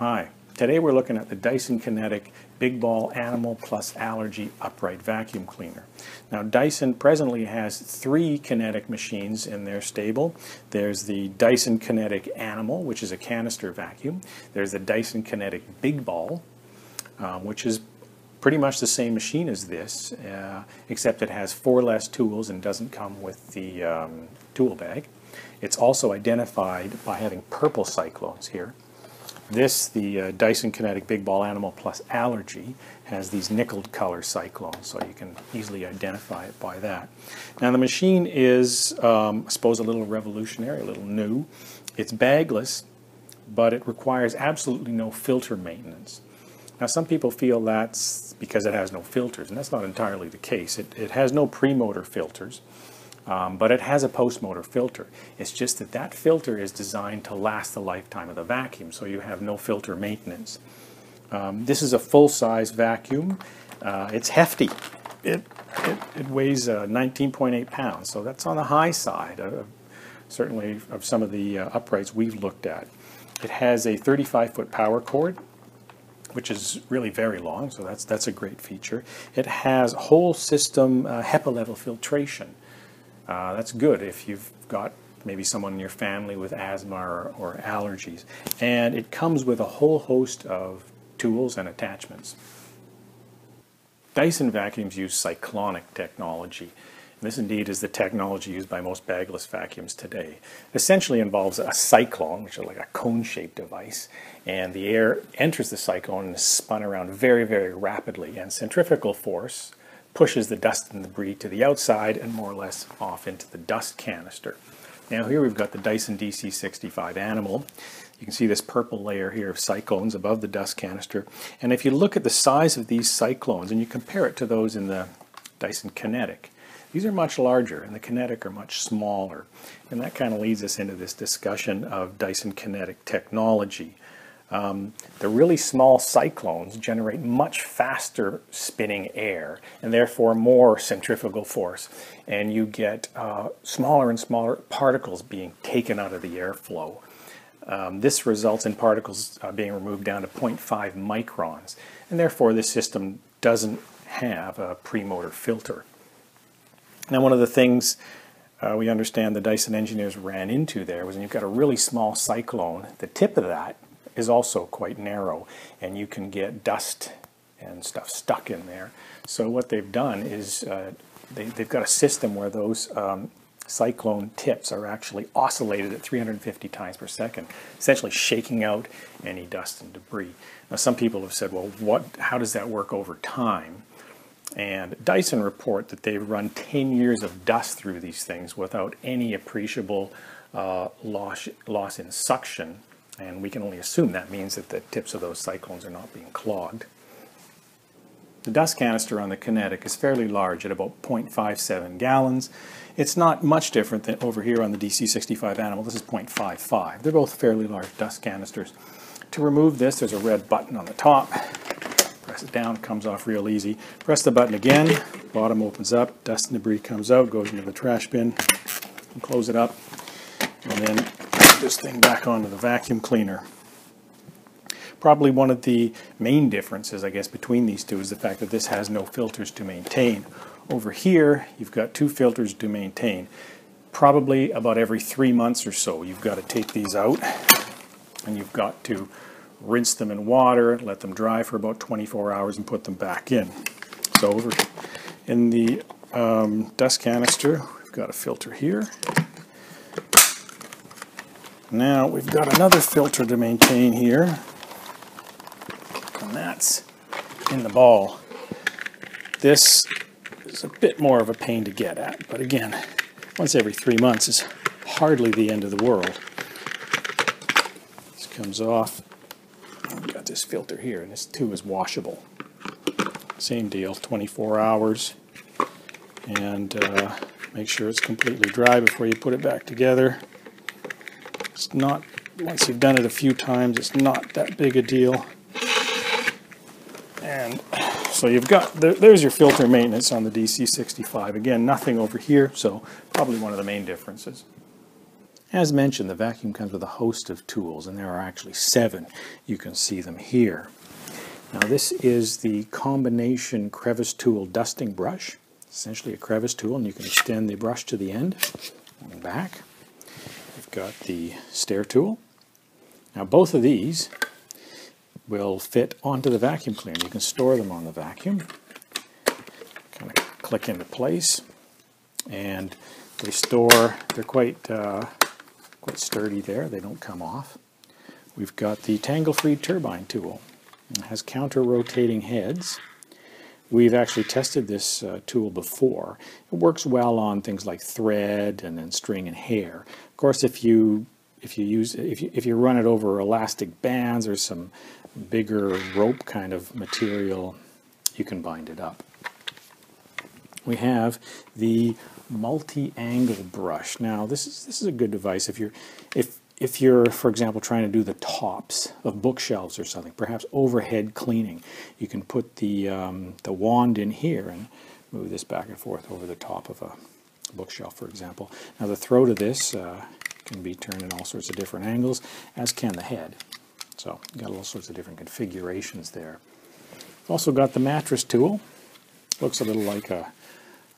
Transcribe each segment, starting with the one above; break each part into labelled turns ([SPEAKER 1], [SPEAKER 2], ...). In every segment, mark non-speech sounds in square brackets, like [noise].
[SPEAKER 1] Hi. Today we're looking at the Dyson Cinetic Big Ball Animal Plus Allergy Upright Vacuum Cleaner. Now Dyson presently has three Cinetic machines in their stable. There's the Dyson Cinetic Animal, which is a canister vacuum. There's the Dyson Cinetic Big Ball, um, which is pretty much the same machine as this, uh, except it has four less tools and doesn't come with the um, tool bag. It's also identified by having purple cyclones here. This, the uh, Dyson Cinetic Big Ball Animal Plus Allergy, has these nickeled color cyclones, so you can easily identify it by that. Now the machine is, um, I suppose, a little revolutionary, a little new. It's bagless, but it requires absolutely no filter maintenance. Now some people feel that's because it has no filters, and that's not entirely the case. It, it has no premotor filters. Um, but it has a post-motor filter. It's just that that filter is designed to last the lifetime of the vacuum, so you have no filter maintenance. Um, this is a full-size vacuum. Uh, it's hefty. It, it, it weighs uh, 19.8 pounds, so that's on the high side, of, certainly of some of the uh, uprights we've looked at. It has a 35-foot power cord, which is really very long, so that's, that's a great feature. It has whole system uh, HEPA level filtration. Uh, that's good if you've got maybe someone in your family with asthma or, or allergies. And it comes with a whole host of tools and attachments. Dyson vacuums use cyclonic technology. This indeed is the technology used by most bagless vacuums today. It essentially involves a cyclone, which is like a cone-shaped device, and the air enters the cyclone and is spun around very, very rapidly, and centrifugal force pushes the dust and debris to the outside and more or less off into the dust canister. Now here we've got the Dyson DC65 Animal. You can see this purple layer here of cyclones above the dust canister. And if you look at the size of these cyclones and you compare it to those in the Dyson Cinetic, these are much larger and the Cinetic are much smaller. And that kind of leads us into this discussion of Dyson Cinetic technology. Um, the really small cyclones generate much faster spinning air and therefore more centrifugal force. And you get uh, smaller and smaller particles being taken out of the airflow. Um, this results in particles uh, being removed down to 0.5 microns. And therefore this system doesn't have a premotor filter. Now one of the things uh, we understand the Dyson engineers ran into there was when you've got a really small cyclone, the tip of that is also quite narrow and you can get dust and stuff stuck in there. So what they've done is uh, they, have got a system where those um, cyclone tips are actually oscillated at 350 times per second, essentially shaking out any dust and debris. Now some people have said, well, what, how does that work over time? And Dyson report that they've run 10 years of dust through these things without any appreciable uh, loss, loss in suction and we can only assume that means that the tips of those cyclones are not being clogged. The dust canister on the Cinetic is fairly large at about 0.57 gallons. It's not much different than over here on the DC65 Animal. This is 0.55. They're both fairly large dust canisters. To remove this, there's a red button on the top. Press it down, it comes off real easy. Press the button again, bottom opens up, dust and debris comes out, goes into the trash bin. And close it up, and then this thing back onto the vacuum cleaner. Probably one of the main differences, I guess, between these two is the fact that this has no filters to maintain. Over here, you've got two filters to maintain. Probably about every three months or so, you've got to take these out and you've got to rinse them in water, let them dry for about 24 hours and put them back in. So over in the um, dust canister, we've got a filter here now we've got another filter to maintain here, and that's in the ball. This is a bit more of a pain to get at, but again, once every three months is hardly the end of the world. This comes off. We've got this filter here, and this too is washable. Same deal, 24 hours. And uh, make sure it's completely dry before you put it back together. It's not, once you've done it a few times, it's not that big a deal. And so you've got, there, there's your filter maintenance on the DC65. Again, nothing over here, so probably one of the main differences. As mentioned, the vacuum comes with a host of tools, and there are actually seven. You can see them here. Now this is the combination crevice tool dusting brush, essentially a crevice tool, and you can extend the brush to the end and back. Got the stair tool. Now both of these will fit onto the vacuum cleaner. You can store them on the vacuum. Kind of click into place, and they store, they're quite uh, quite sturdy there. They don't come off. We've got the tangle-free turbine tool. It has counter-rotating heads. We've actually tested this uh, tool before. It works well on things like thread and then string and hair. Of course, if you if you use if you, if you run it over elastic bands or some bigger rope kind of material, you can bind it up. We have the multi-angle brush. Now this is this is a good device if you're if if you're for example trying to do the tops of bookshelves or something, perhaps overhead cleaning, you can put the um, the wand in here and move this back and forth over the top of a bookshelf, for example. Now the throat of this uh, can be turned in all sorts of different angles, as can the head. So you've got all sorts of different configurations there. Also got the mattress tool. Looks a little like a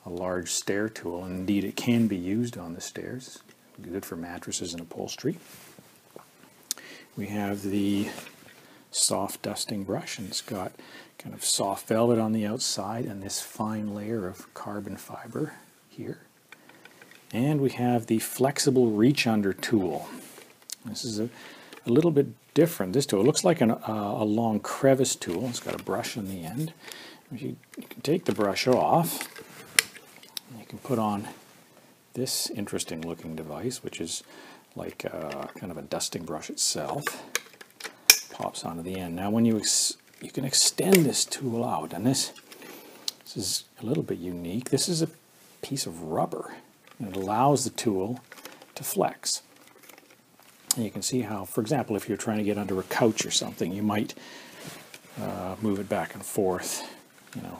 [SPEAKER 1] a large stair tool, and indeed it can be used on the stairs. Good for mattresses and upholstery. We have the soft dusting brush, and it's got kind of soft velvet on the outside and this fine layer of carbon fiber here. And we have the flexible reach under tool. This is a, a little bit different. This tool looks like an, uh, a long crevice tool. It's got a brush on the end. You, you can take the brush off you can put on this interesting looking device, which is like uh, kind of a dusting brush itself. Pops onto the end. Now when you you can extend this tool out, and this, this is a little bit unique. This is a piece of rubber, and it allows the tool to flex. And you can see how, for example, if you're trying to get under a couch or something, you might uh, move it back and forth, you know,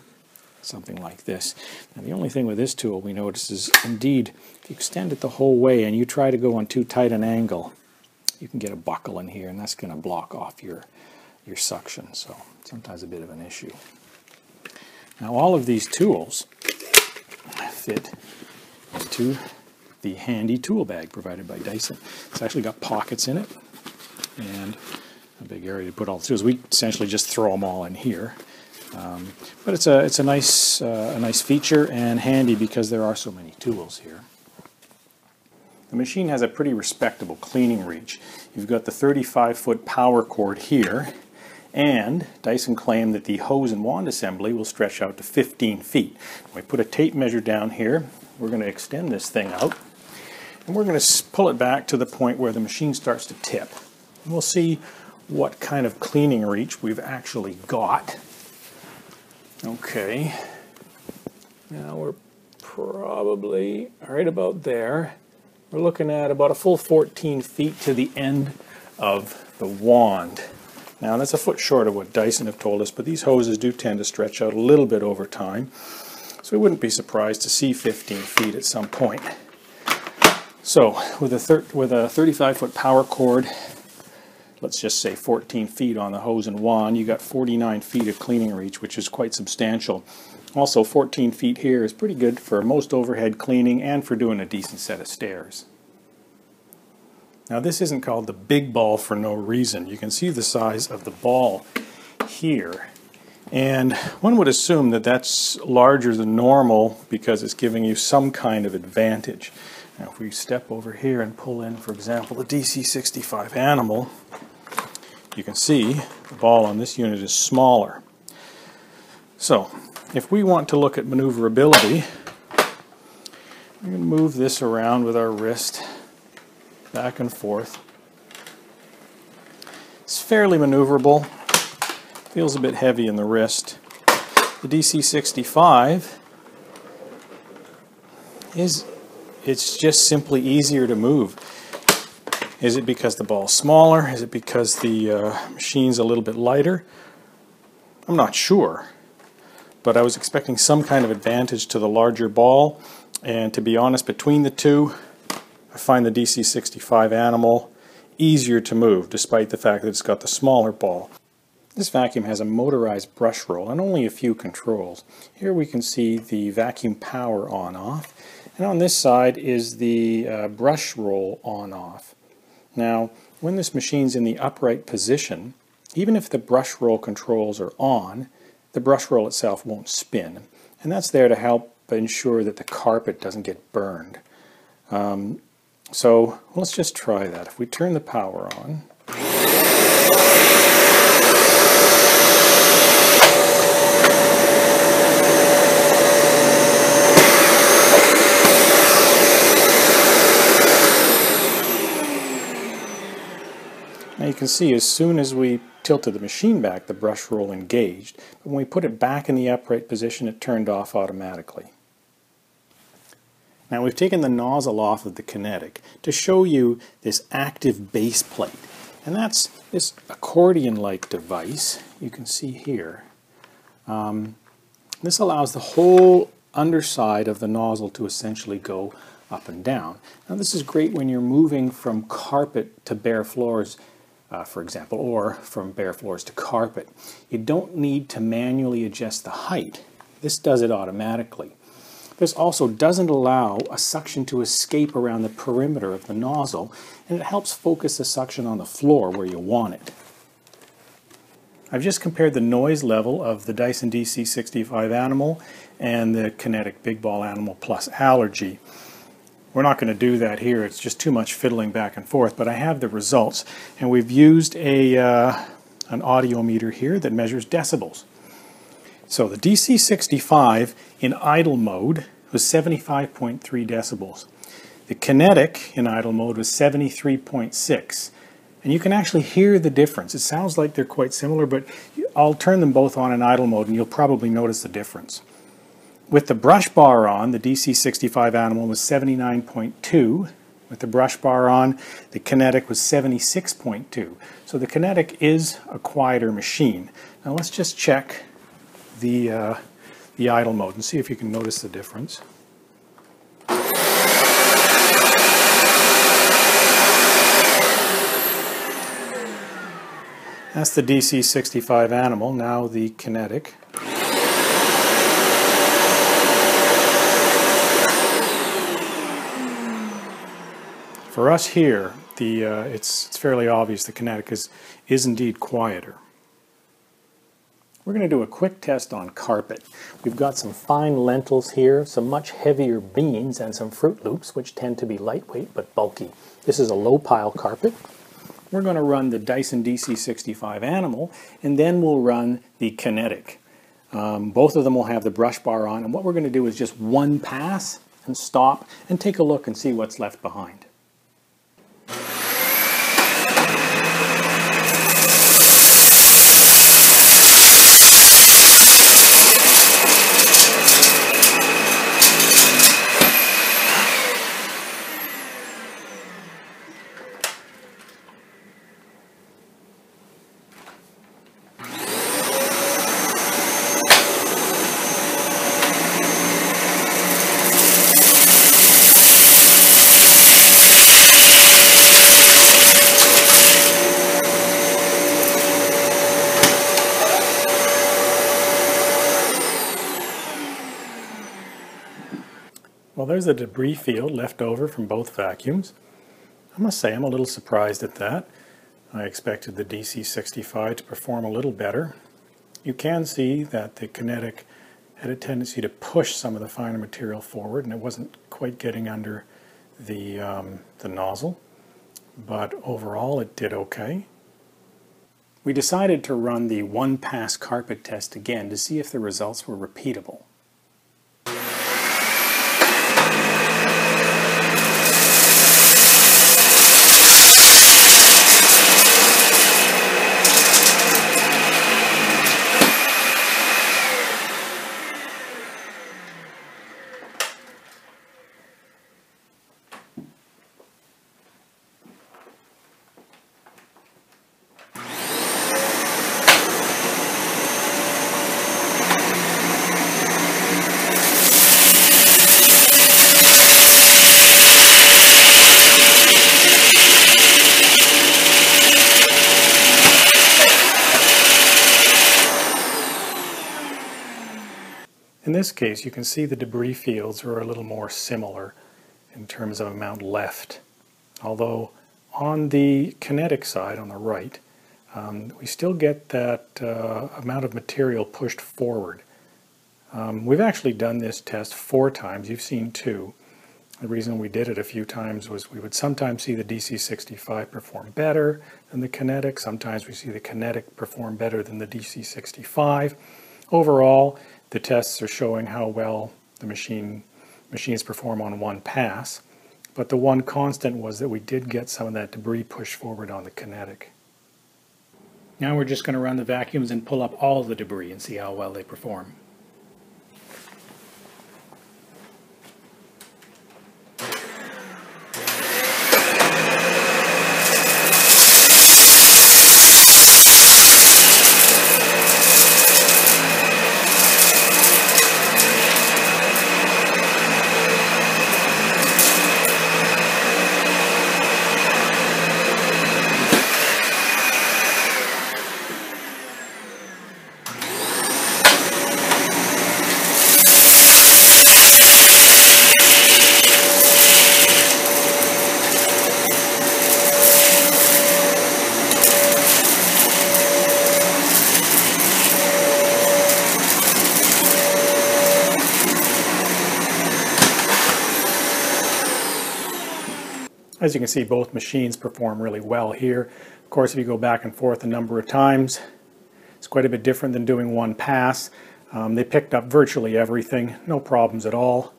[SPEAKER 1] something like this. Now the only thing with this tool we notice is indeed if you extend it the whole way and you try to go on too tight an angle you can get a buckle in here and that's going to block off your your suction so sometimes a bit of an issue. Now all of these tools fit into the handy tool bag provided by Dyson. It's actually got pockets in it and a big area to put all the tools. We essentially just throw them all in here. Um, but it's a it's a nice uh, a nice feature and handy because there are so many tools here. The machine has a pretty respectable cleaning reach. You've got the 35 foot power cord here and Dyson claimed that the hose and wand assembly will stretch out to 15 feet. We put a tape measure down here. We're going to extend this thing out and we're going to pull it back to the point where the machine starts to tip. And we'll see what kind of cleaning reach we've actually got. Okay. Now we're probably right about there. We're looking at about a full 14 feet to the end of the wand. Now that's a foot short of what Dyson have told us, but these hoses do tend to stretch out a little bit over time. So we wouldn't be surprised to see 15 feet at some point. So with a, with a 35 foot power cord, let's just say 14 feet on the hose and wand, you got 49 feet of cleaning reach, which is quite substantial. Also, 14 feet here is pretty good for most overhead cleaning and for doing a decent set of stairs. Now this isn't called the big ball for no reason. You can see the size of the ball here. And one would assume that that's larger than normal because it's giving you some kind of advantage. Now if we step over here and pull in, for example, the DC65 Animal, you can see the ball on this unit is smaller. So if we want to look at maneuverability, going to move this around with our wrist back and forth. It's fairly maneuverable. Feels a bit heavy in the wrist. The DC65 is it's just simply easier to move. Is it because the ball's smaller? Is it because the uh, machine's a little bit lighter? I'm not sure. But I was expecting some kind of advantage to the larger ball. And to be honest, between the two, I find the DC65 Animal easier to move despite the fact that it's got the smaller ball. This vacuum has a motorized brush roll and only a few controls. Here we can see the vacuum power on off and on this side is the uh, brush roll on off. Now when this machine's in the upright position even if the brush roll controls are on the brush roll itself won't spin and that's there to help ensure that the carpet doesn't get burned. Um, so let's just try that. If we turn the power on, Now you can see as soon as we tilted the machine back, the brush roll engaged. But when we put it back in the upright position, it turned off automatically. Now we've taken the nozzle off of the Cinetic to show you this active base plate. And that's this accordion-like device you can see here. Um, this allows the whole underside of the nozzle to essentially go up and down. Now this is great when you're moving from carpet to bare floors, uh, for example, or from bare floors to carpet. You don't need to manually adjust the height. This does it automatically. This also doesn't allow a suction to escape around the perimeter of the nozzle, and it helps focus the suction on the floor where you want it. I've just compared the noise level of the Dyson DC65 Animal and the Cinetic Big Ball Animal Plus Allergy. We're not going to do that here, it's just too much fiddling back and forth, but I have the results, and we've used a, uh, an audiometer here that measures decibels. So the DC65 in idle mode was 75.3 decibels. The Cinetic in idle mode was 73.6. And you can actually hear the difference. It sounds like they're quite similar, but I'll turn them both on in idle mode and you'll probably notice the difference. With the brush bar on, the DC65 Animal was 79.2. With the brush bar on, the Cinetic was 76.2. So the Cinetic is a quieter machine. Now let's just check the, uh, the idle mode and see if you can notice the difference. That's the DC65 animal, now the Cinetic. For us here, the, uh, it's, it's fairly obvious the Cinetic is, is indeed quieter. We're going to do a quick test on carpet. We've got some fine lentils here, some much heavier beans, and some Froot Loops, which tend to be lightweight but bulky. This is a low pile carpet. We're going to run the Dyson DC65 Animal, and then we'll run the Cinetic. Um, both of them will have the brush bar on, and what we're going to do is just one pass and stop and take a look and see what's left behind. There's a debris field left over from both vacuums. I must say I'm a little surprised at that. I expected the DC65 to perform a little better. You can see that the Cinetic had a tendency to push some of the finer material forward and it wasn't quite getting under the, um, the nozzle, but overall it did okay. We decided to run the one-pass carpet test again to see if the results were repeatable. Case, you can see the debris fields are a little more similar in terms of amount left. Although on the Cinetic side, on the right, um, we still get that uh, amount of material pushed forward. Um, we've actually done this test four times. You've seen two. The reason we did it a few times was we would sometimes see the DC65 perform better than the Cinetic. Sometimes we see the Cinetic perform better than the DC65. Overall, the tests are showing how well the machine machines perform on one pass. But the one constant was that we did get some of that debris pushed forward on the Cinetic. Now we're just going to run the vacuums and pull up all the debris and see how well they perform. As you can see, both machines perform really well here. Of course, if you go back and forth a number of times, it's quite a bit different than doing one pass. Um, they picked up virtually everything, no problems at all.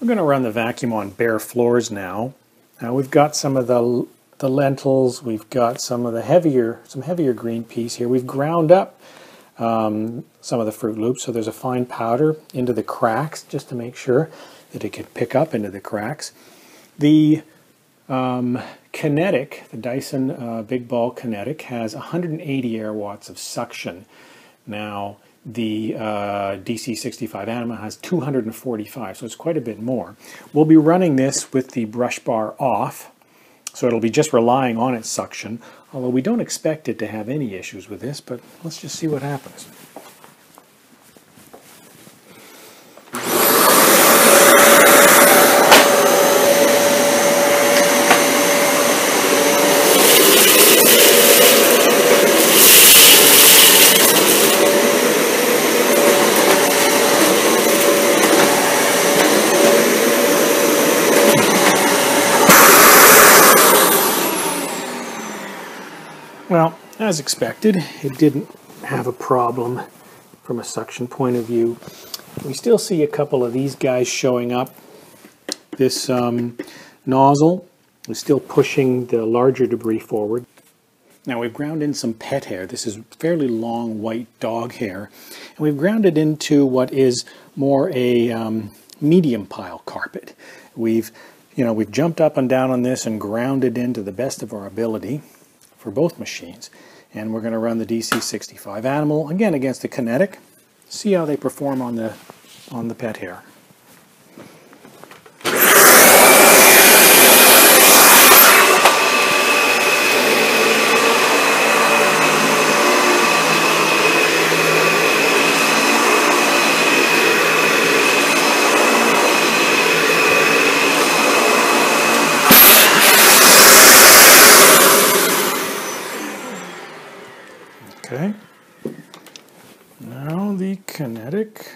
[SPEAKER 1] We're going to run the vacuum on bare floors now. Now we've got some of the, the lentils, we've got some of the heavier, some heavier green peas here. We've ground up um, some of the Froot Loops, so there's a fine powder into the cracks just to make sure that it could pick up into the cracks. The um, Cinetic, the Dyson uh, Big Ball Cinetic, has 180 air watts of suction. Now, the uh, DC65 Anima has 245, so it's quite a bit more. We'll be running this with the brush bar off, so it'll be just relying on its suction, although we don't expect it to have any issues with this, but let's just see what happens. Well, as expected, it didn't have a problem from a suction point of view. We still see a couple of these guys showing up. This um, nozzle is still pushing the larger debris forward. Now we've ground in some pet hair. This is fairly long white dog hair. And we've ground it into what is more a um, medium pile carpet. We've, you know, we've jumped up and down on this and ground it into the best of our ability for both machines. And we're going to run the DC65 Animal, again against the Cinetic, see how they perform on the, on the pet hair. Okay. Now the Cinetic.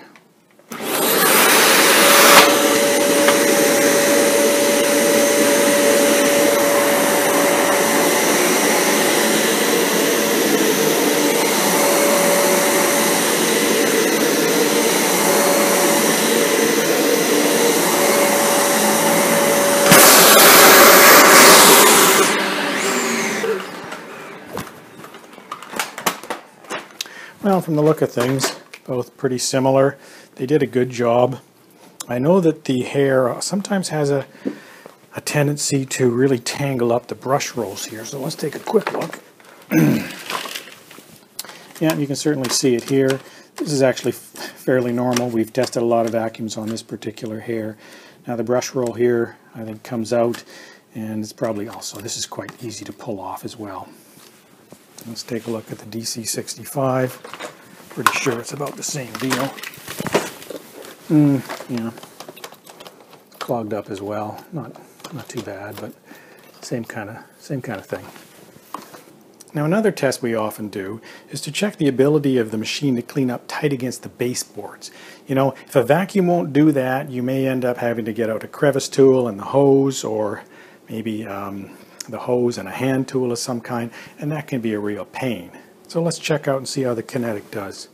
[SPEAKER 1] Well, from the look of things, both pretty similar. They did a good job. I know that the hair sometimes has a, a tendency to really tangle up the brush rolls here, so let's take a quick look. [clears throat] yeah, you can certainly see it here. This is actually fairly normal. We've tested a lot of vacuums on this particular hair. Now the brush roll here, I think, comes out, and it's probably also, this is quite easy to pull off as well. Let's take a look at the DC65. Pretty sure it's about the same deal.
[SPEAKER 2] Yeah. Clogged up as well. Not not too bad, but same kind of same kind of thing.
[SPEAKER 1] Now another test we often do is to check the ability of the machine to clean up tight against the baseboards. You know, if a vacuum won't do that, you may end up having to get out a crevice tool and the hose or maybe um, the hose and a hand tool of some kind, and that can be a real pain. So let's check out and see how the Cinetic does.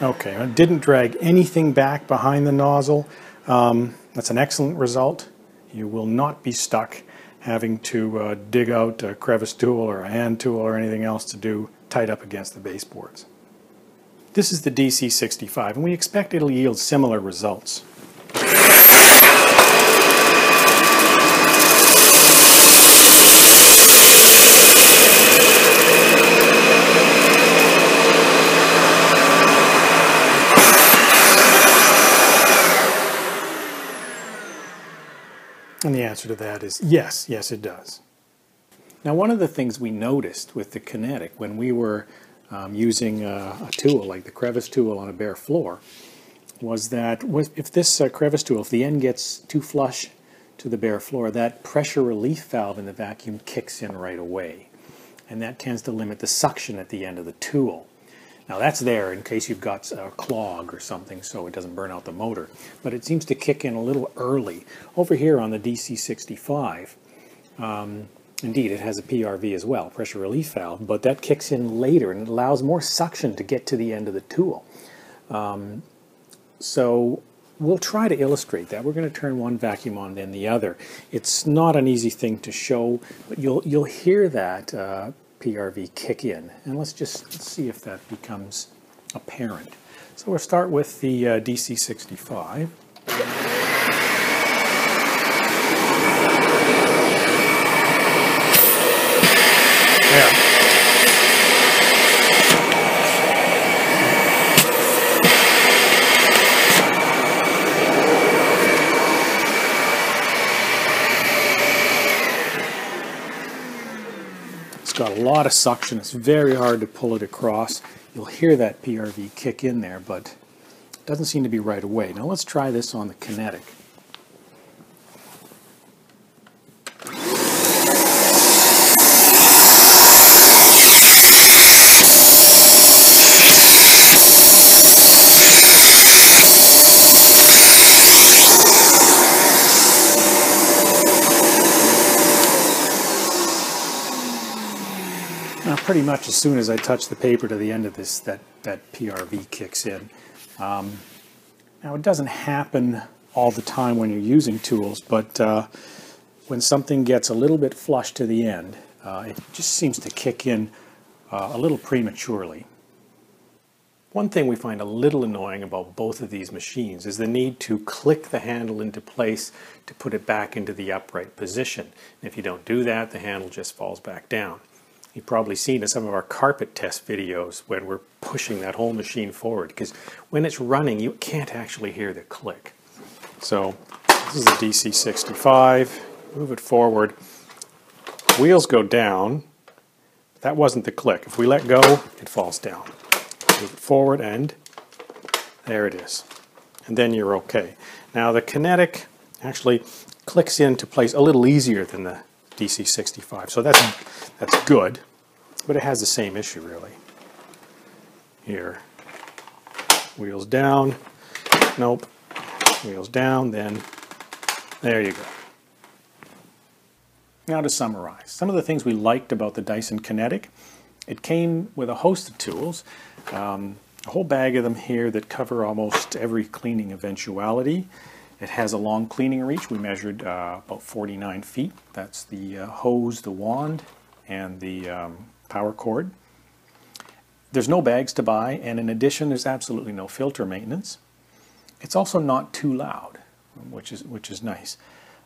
[SPEAKER 1] Okay, I didn't drag anything back behind the nozzle. Um, that's an excellent result. You will not be stuck having to uh, dig out a crevice tool or a hand tool or anything else to do tight up against the baseboards. This is the DC65 and we expect it'll yield similar results. And the answer to that is yes, yes, it does. Now, one of the things we noticed with the Cinetic when we were um, using a, a, tool like the crevice tool on a bare floor was that if this uh, crevice tool, if the end gets too flush to the bare floor, that pressure relief valve in the vacuum kicks in right away. And that tends to limit the suction at the end of the tool. Now that's there in case you've got a clog or something so it doesn't burn out the motor. But it seems to kick in a little early. Over here on the DC65, um, indeed it has a PRV as well, pressure relief valve, but that kicks in later and it allows more suction to get to the end of the tool. Um, so we'll try to illustrate that. We're going to turn one vacuum on then the other. It's not an easy thing to show, but you'll, you'll hear that uh, PRV kick in. And let's just see if that becomes apparent. So we'll start with the uh, DC65. Yeah. got a lot of suction. It's very hard to pull it across. You'll hear that PRV kick in there, but it doesn't seem to be right away. Now let's try this on the Cinetic. Pretty much as soon as I touch the paper to the end of this, that, that PRV kicks in. Um, now, it doesn't happen all the time when you're using tools, but uh, when something gets a little bit flush to the end, uh, it just seems to kick in uh, a little prematurely. One thing we find a little annoying about both of these machines is the need to click the handle into place to put it back into the upright position. If you don't do that, the handle just falls back down. You've probably seen in some of our carpet test videos when we're pushing that whole machine forward because when it's running you can't actually hear the click. So this is a DC65, move it forward, wheels go down, that wasn't the click. If we let go, it falls down. Move it forward and there it is. And then you're okay. Now the Cinetic actually clicks into place a little easier than the DC65. So that's, that's good, but it has the same issue really. Here, wheels down, nope, wheels down, then there you go. Now to summarize, some of the things we liked about the Dyson Cinetic, it came with a host of tools, um, a whole bag of them here that cover almost every cleaning eventuality. It has a long cleaning reach. We measured uh, about 49 feet. That's the uh, hose, the wand, and the um, power cord. There's no bags to buy, and in addition, there's absolutely no filter maintenance. It's also not too loud, which is, which is nice.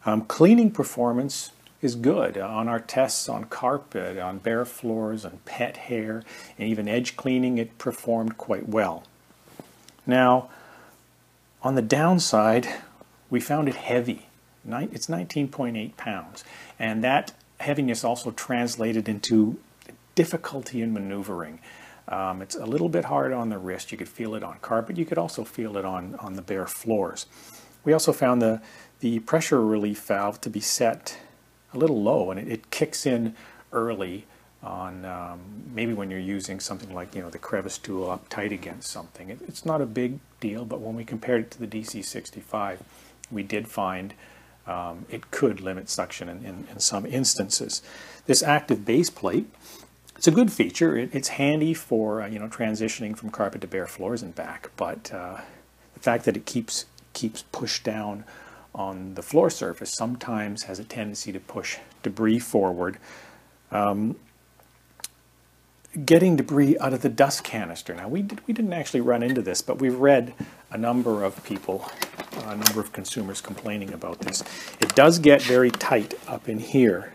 [SPEAKER 1] Um, cleaning performance is good. On our tests on carpet, on bare floors, on pet hair, and even edge cleaning, it performed quite well. Now, on the downside, we found it heavy. It's 19.8 pounds, and that heaviness also translated into difficulty in maneuvering. Um, it's a little bit hard on the wrist. You could feel it on carpet. You could also feel it on, on the bare floors. We also found the, the pressure relief valve to be set a little low, and it, it kicks in early on um, maybe when you're using something like you know the crevice tool up tight against something. It, it's not a big deal, but when we compared it to the DC65, we did find um, it could limit suction in, in, in, some instances. This active base plate, it's a good feature. It, it's handy for uh, you know transitioning from carpet to bare floors and back, but uh, the fact that it keeps keeps pushed down on the floor surface sometimes has a tendency to push debris forward. Um, getting debris out of the dust canister. Now, we, did, we didn't actually run into this, but we've read a number of people, a number of consumers complaining about this. It does get very tight up in here,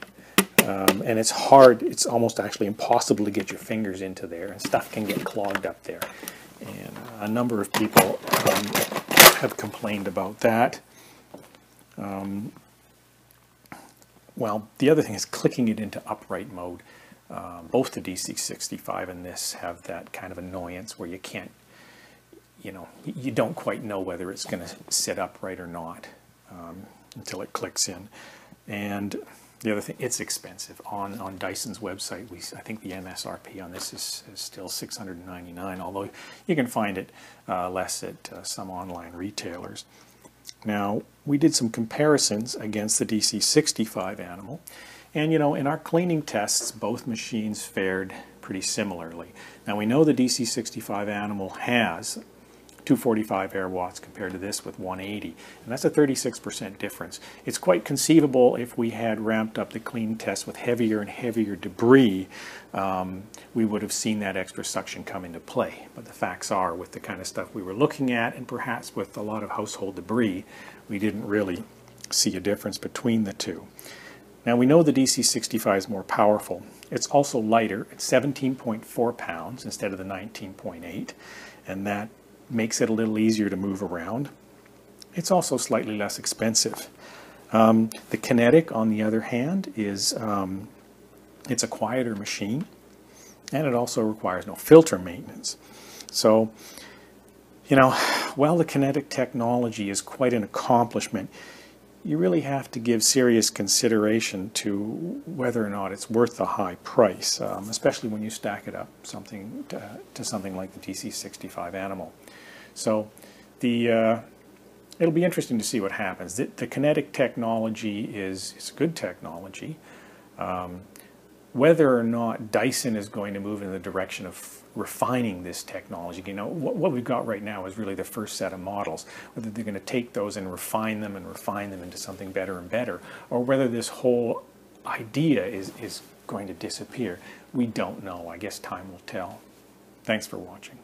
[SPEAKER 1] um, and it's hard, it's almost actually impossible to get your fingers into there, and stuff can get clogged up there. And a number of people um, have complained about that. Um, well, the other thing is clicking it into upright mode. Um, both the DC65 and this have that kind of annoyance where you can't, you know, you don't quite know whether it's going to sit upright or not um, until it clicks in. And the other thing, it's expensive. On on Dyson's website, we I think the MSRP on this is, is still 699, although you can find it uh, less at uh, some online retailers. Now, we did some comparisons against the DC65 animal, and you know, in our cleaning tests, both machines fared pretty similarly. Now we know the DC65 animal has 245 air watts compared to this with 180, and that's a 36% difference. It's quite conceivable if we had ramped up the clean test with heavier and heavier debris, um, we would have seen that extra suction come into play. But the facts are, with the kind of stuff we were looking at, and perhaps with a lot of household debris, we didn't really see a difference between the two. Now we know the DC65 is more powerful. It's also lighter. It's 17.4 pounds instead of the 19.8, and that makes it a little easier to move around. It's also slightly less expensive. Um, the Cinetic, on the other hand, is um, it's a quieter machine, and it also requires no filter maintenance. So, you know, while the Cinetic technology is quite an accomplishment, you really have to give serious consideration to whether or not it's worth the high price, um, especially when you stack it up something to, to something like the DC65 Animal. So the uh, it'll be interesting to see what happens. The, the Cinetic technology is, is good technology. Um, whether or not Dyson is going to move in the direction of refining this technology, you know, what, what, we've got right now is really the first set of models. Whether they're going to take those and refine them and refine them into something better and better, or whether this whole idea is, is going to disappear, we don't know. I guess time will tell. Thanks for watching.